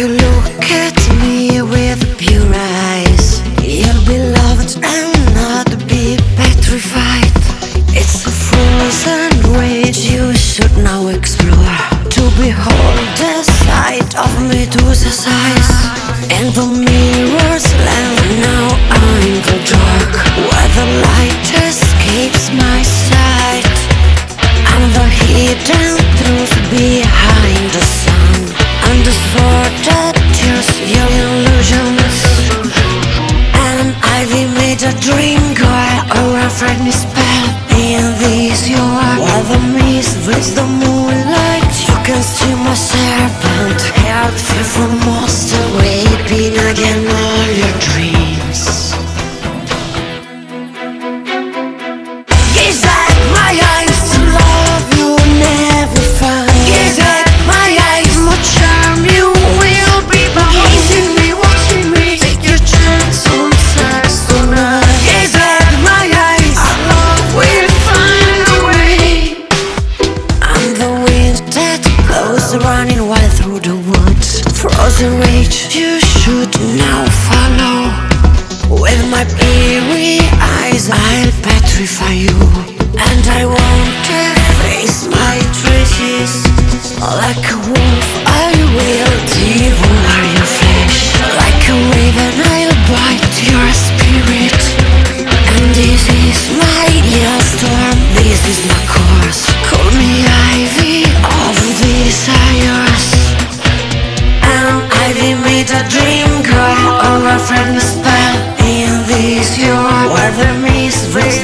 If you look at me with pure eyes, you'll be loved and not be petrified. It's a frozen rage you should now explore. To behold the sight of Medusa's eyes. In the the mist with the moonlight, you can see my serpent. Held free from monster, raping again Like a wolf, I will devour your flesh. Like a raven, I'll bite your spirit. And this is my storm, this is my course. Call me Ivy of desires. And Ivy made a dream girl, or a friend spell In this your world, the mist brings